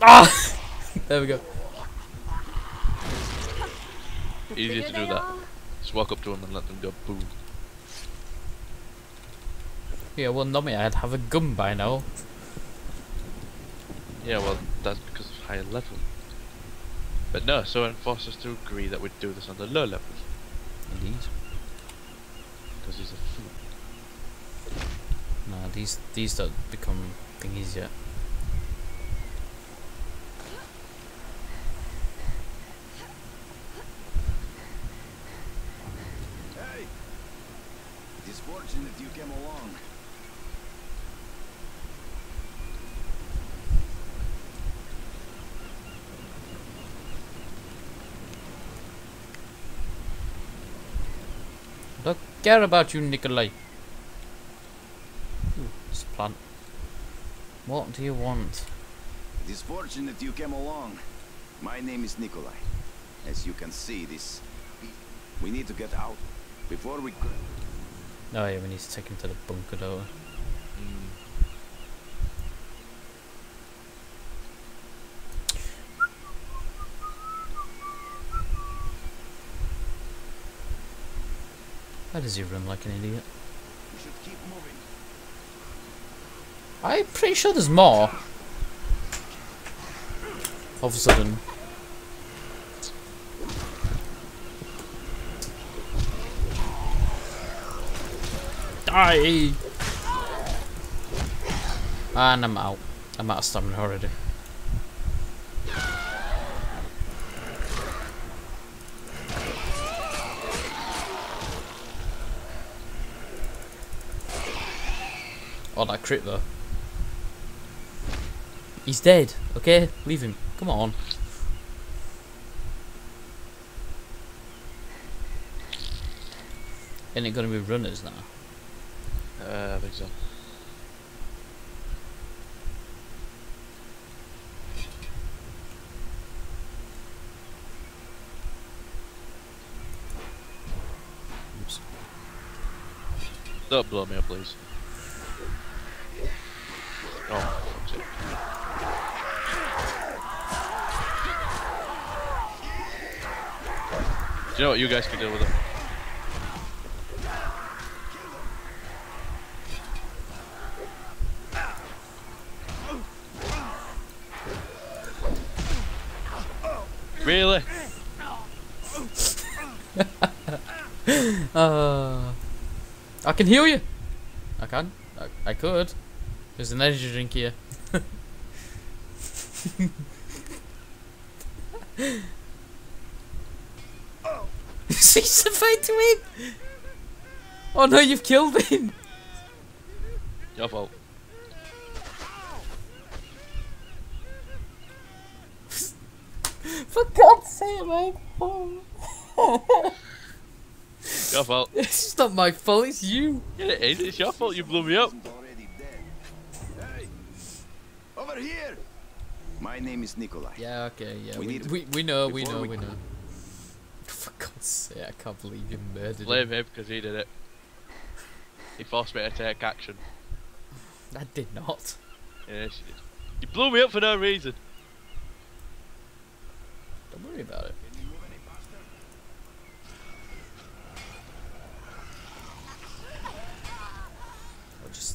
ah! there we go. Easier to do that. Just walk up to them and let them go boom. Yeah, well, me. I'd have a gun by now. Yeah, well, that's because of higher level. But no, so enforce us to agree that we'd do this on the low level. Indeed. Because he's a fool. Nah, these these don't become thingies yet. Hey! Is fortunate you came along. Don't care about you, Nikolai. Ooh, this plant. What do you want? It is fortunate you came along. My name is Nikolai. As you can see, this... We need to get out. Before we... Oh yeah, we need to take him to the bunker, though. Mm. Why does he run like an idiot? We should keep moving. I'm pretty sure there's more. All of a sudden. Die! Ah, and I'm out. I'm out of stamina already. Oh, that crit though. He's dead, okay? Leave him. Come on. Ain't it gonna be runners now? Uh, I think so. Oops. Don't blow me up, please. Oh, fuck's sake. Do you know what you guys can deal with it? Really? Uh, I can heal you. I can. I, I could. There's an energy drink here. The fight to him! Oh no, you've killed him! Your fault. For God's sake, man! Your fault. it's not my fault, it's you! Yeah, it is. It's your fault you blew me up. Isn't already dead. Hey! Over here! My name is Nikolai. Yeah, okay, yeah. We We, need we, we know, we know, we- we know. For God's sake, I can't believe you murdered him. Blame him because he did it. He forced me to take action. I did not. Yes, you did. You blew me up for no reason. Don't worry about it. Can you move any faster?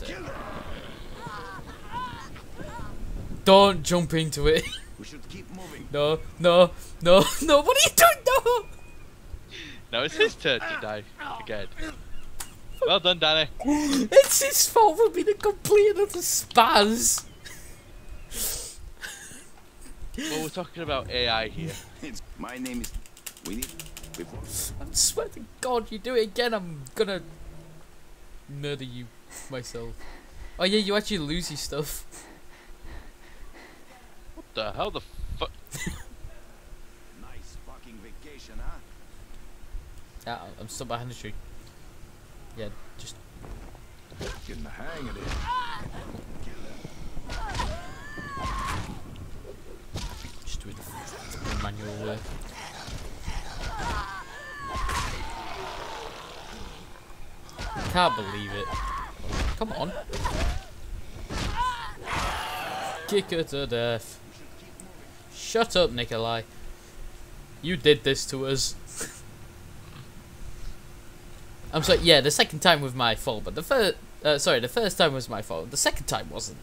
I'll just stay. Kill her! Don't jump into it. We should keep moving. No, no, no, no. What are you doing? No. Now it's his turn to die again. Well done, Danny. It's his fault for being a complete and utter spaz. Well, we're talking about AI here. It's my name is. We need. I swear to God, you do it again, I'm gonna murder you myself. Oh yeah, you actually lose your stuff. What the hell? The fuck? Nice fucking vacation, huh? Yeah, I'm stuck behind the tree. Yeah, just Getting the hang of it. just do it the, the manual way. Can't believe it. Come on. Kick her to death. Shut up, Nikolai. You did this to us. I'm sorry. Yeah, the second time was my fault, but the first, uh, sorry, the first time was my fault. The second time wasn't.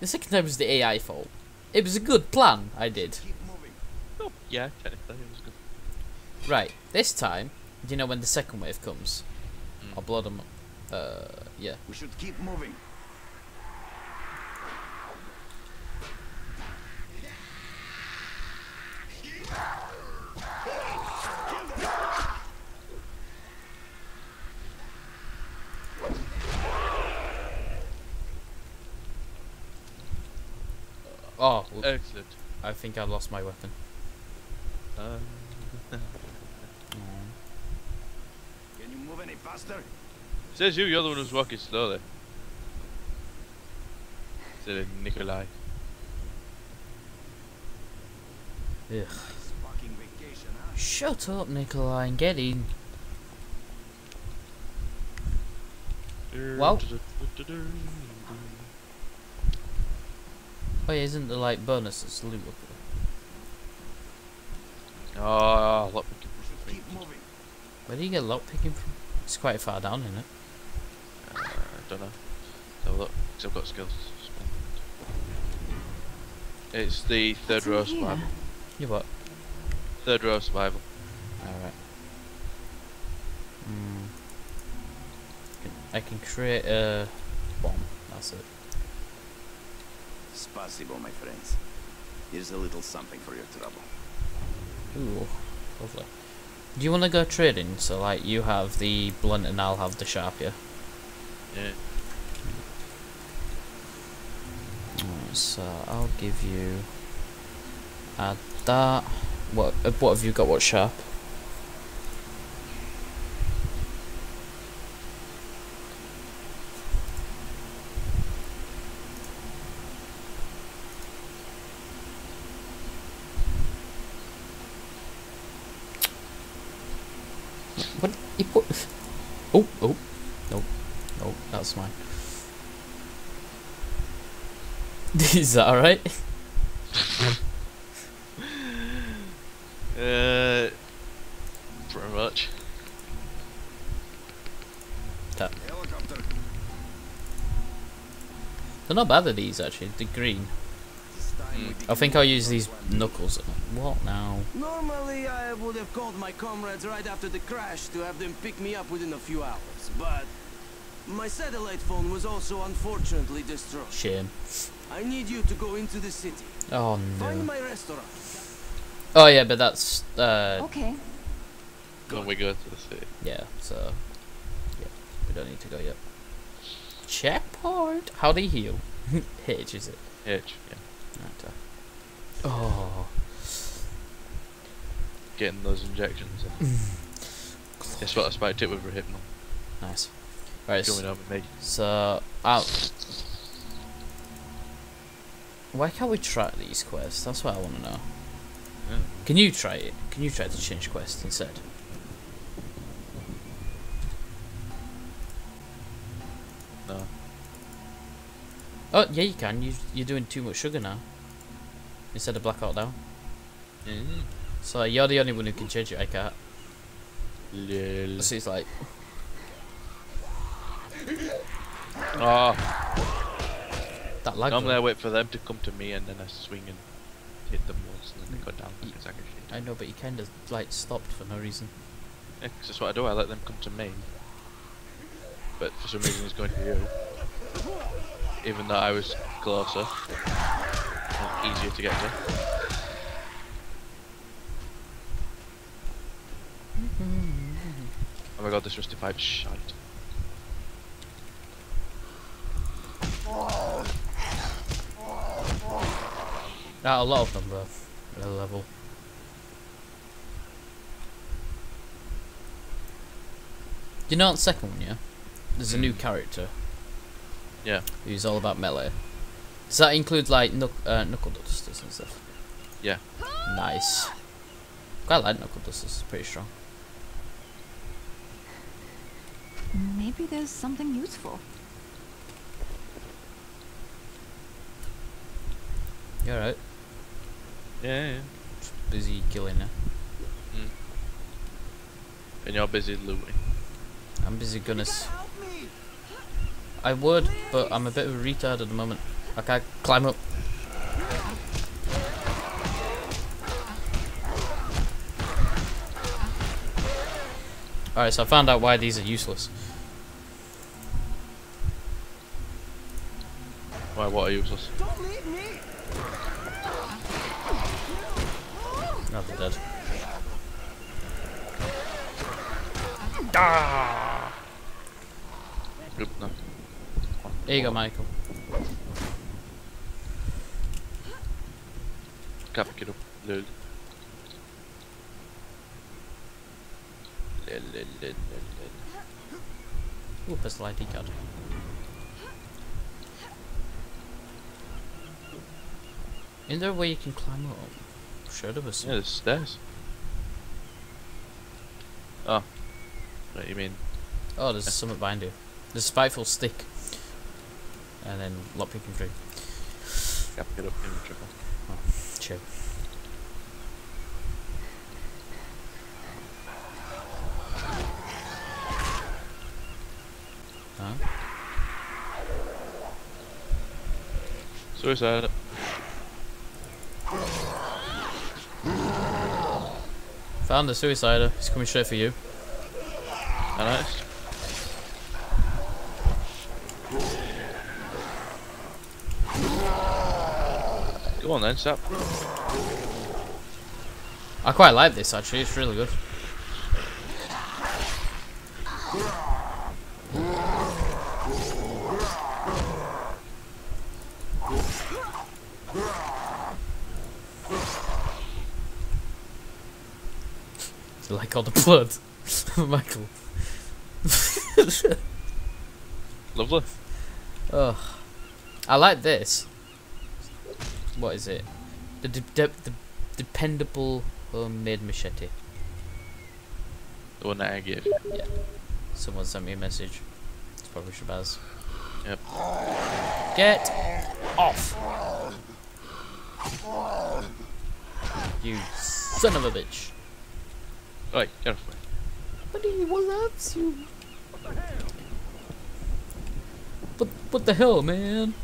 The second time was the AI fault. It was a good plan I did. Keep moving. Oh, yeah, technically it was good. Right, this time, do you know when the second wave comes? I'll blow them up. Uh, yeah. We should keep moving. Oh, w- Excellent. I think I lost my weapon. Um, Can you move any faster? says you, you're the one who's walking slowly. Said Nikolai. Ugh. Nice fucking? Shut up, Nikolai, and get in. Wow. Oh, yeah, isn't there like bonuses loot up there? Oh, look. Keep moving. Where do you get lockpicking from? It's quite far down, isn't it? Uh, I don't know. So look, because I've got skills. It's the third What's in row here? survival. You what? Third row survival. Alright. Mm. I can create a bomb. That's it. Spasibo, my friends. Here's a little something for your trouble. Ooh, lovely. Do you want to go trading? So, like, you have the blunt and I'll have the sharp, yeah? So, I'll give you. Add that. What, uh, what have you got? What sharp? What you put? Oh, oh, no, no, that's mine. Is that alright? Uh, pretty much. Helicopter. They're not bad at these actually. They're green. This time we Mm. I think I'll use these knuckles. What now? Normally, I would have called my comrades right after the crash to have them pick me up within a few hours, but my satellite phone was also unfortunately destroyed. Shame. I need you to go into the city. Oh no. Find my restaurant. Oh yeah, but that's uh Okay. When we go to the city. yeah. So yeah, we don't need to go yet. Checkpoint. How do you heal? H is it? H, yeah. Right, uh, Oh. Getting those injections in. Guess what? I spiked it with Rohypnol. Nice. Right. Coming So, over me. so I'll. Why can't we try these quests? That's what I want to know. Yeah. Can you try it? Can you try to change quests instead? No. Oh yeah, you can. You you're doing too much sugar now. Instead of blackout down. Mm. So you're the only one who can change it. I can't. Lil. So it's like Oh, that lag. normally I wait for them to come to me and then I swing and hit them once and then they go down like a sack of. I know, but you kind of like stopped for no reason. Yeah, 'cause that's what I do. I let them come to me. But for some reason, it's going to you. Even though I was closer and easier to get to. Oh my god, this rusty pipe's shite. Ah, a lot of them were low level. You know, on the second one, yeah. There's a new character Yeah. who's all about melee. Does that include like knuck uh, knuckle dusters and stuff? Yeah. Nice. Quite like knuckle dusters. Pretty strong. Maybe there's something useful. You alright? Yeah, yeah. Just busy killing her. Hmm. And you're busy looting. I'm busy gonna. S- I would, but I'm a bit of a retard at the moment. I can't climb up. Alright, so I found out why these are useless. Why, what are useless? Don't leave me! No, they're dead. Good, no. Here you go, Michael. Can't pick it up. Lol. Lol, lol, lol, lol, Ooh, pistol ID card. Is there a way you can climb up? There was. lol. Yeah, there's stairs. Oh. What you mean? Oh, there's something behind you. There's a spiteful stick. And then lockpick and tree. Can't pick it up in triple. Chill. Huh? Suicide. Found the suicider. He's coming straight for you. Alright. Go on then, stop. I quite like this actually. It's really good. Like all the blood, Michael. Lovely. Oh, I like this. What is it? The de- de- the dependable homemade machete. The one that I gave. Yeah. Someone sent me a message. It's probably Shabazz. Yep. Get off! You son of a bitch! Oi, get off me. Buddy, what loves you? What the hell? what the hell, man?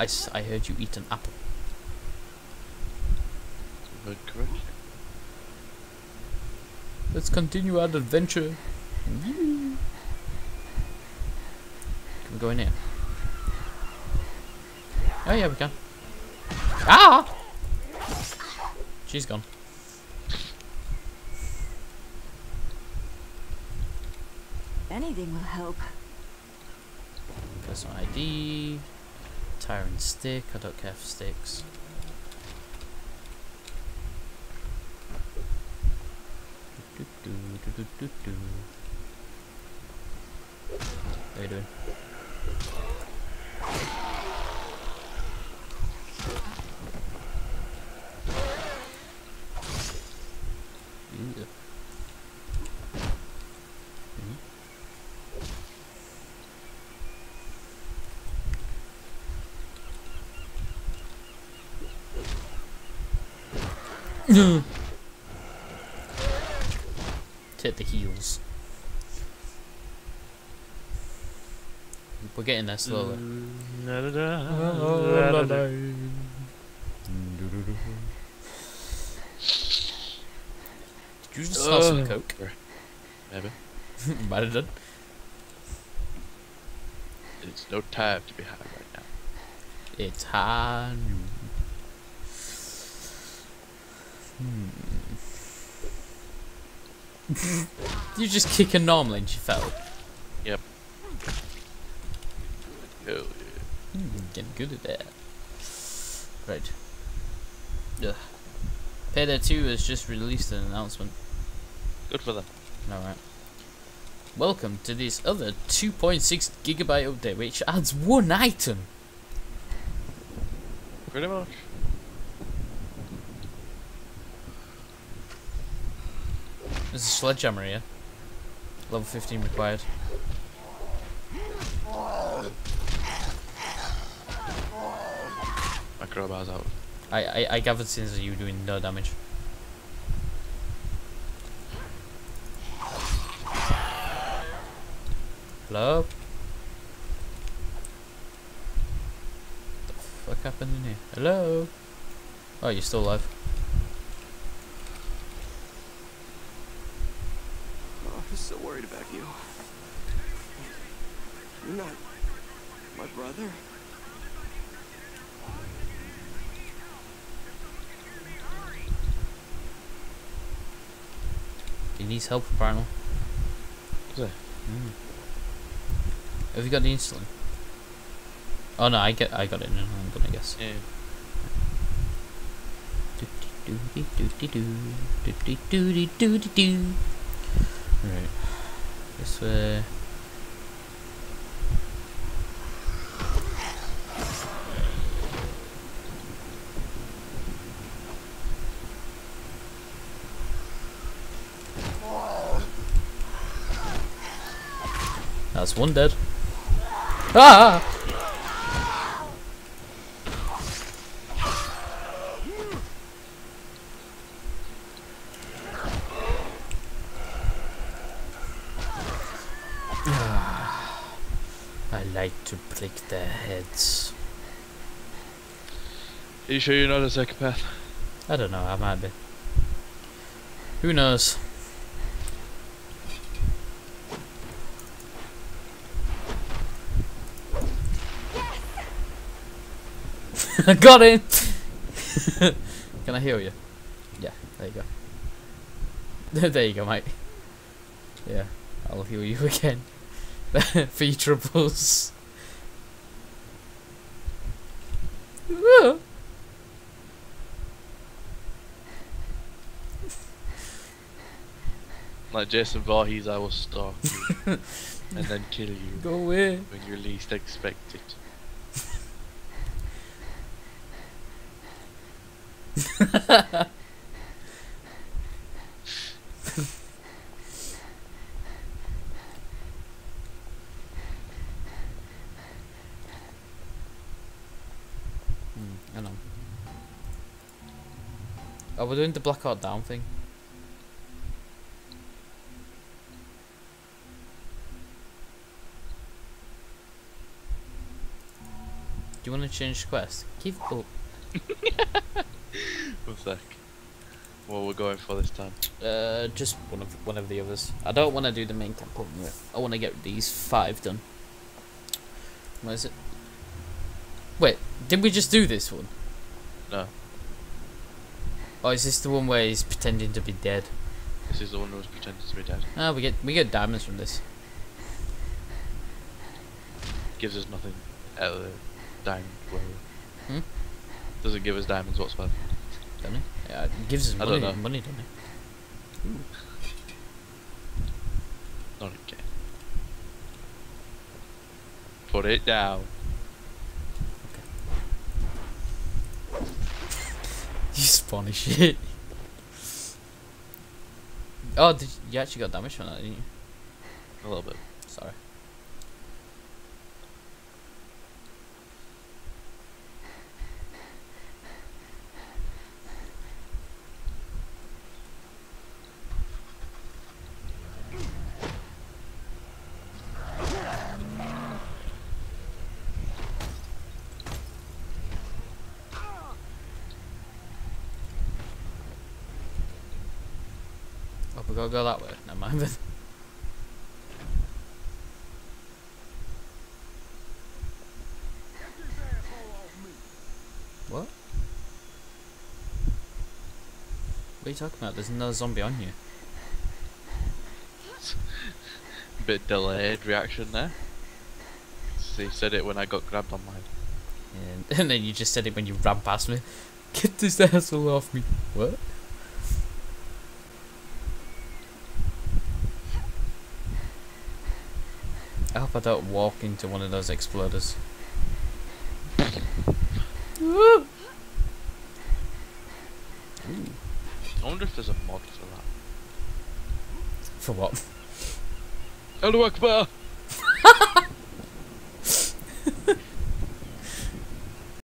I, s- I heard you eat an apple. Good correct. Let's continue our adventure. Can we go in here? Oh yeah, we can. Ah! She's gone. Anything will help. Personal ID. Tyrant stick. I don't care for sticks. Do, do, do, do, do, do. How you doing? Take the heels. We're getting there slowly. Did you just smell some coke? Oh. Maybe. Might have done. It's no time to be high right now. It's high noon. Hmm. you just kick her normally and she fell. Yep. Hell yeah. Hmm, getting good at that. Right. Ugh. Payday 2 has just released an announcement. Good for them. Alright. Welcome to this other 2.6 gigabyte update which adds one item. Pretty much. There's a sledgehammer here. Level 15 required. My crowbar's out. I, I, I gathered since you doing no damage. Hello? What the fuck happened in here? Hello? Oh, you're still alive. He needs help apparently. Is it? Mm. Have you got the insulin? Oh no, I get I got it. No, I'm gonna guess. Yeah. Right. This way. That's one dead. Ah! I like to break their heads. Are you sure you're not a psychopath? I don't know, I might be. Who knows? Got it! Can I heal you? Yeah, there you go. there you go, mate. Yeah, I'll heal you again. For your troubles. Like Jason Voorhees, I will stalk you and then kill you Go away. when you least expect it. I. Oh, we're doing the Black Hawk Down thing. Do you want to change quest? Keep up. One sec. What we're going for this time? Uh, just one of one of the others. I don't want to do the main campaign yet. I want to get these five done. Where is it? Wait, did we just do this one? No. Or is this the one where he's pretending to be dead? This is the one who was pretending to be dead. Ah, we get we get diamonds from this. Gives us nothing out of the diamond. Hmm? Doesn't give us diamonds whatsoever. Don't it? Yeah, it gives us I money, money, doesn't it? Not again. Put it down. You spawny shit. Oh, did you actually got damage from that, didn't you? A little bit. Sorry. We gotta go that way. Never mind. What? What are you talking about? There's no zombie on you. Bit delayed reaction there. So he said it when I got grabbed on mine. And, and then you just said it when you ran past me. Get this asshole off me. What? I don't walk into one of those exploders. I wonder if there's a mod for that. For what? Allahu Akbar!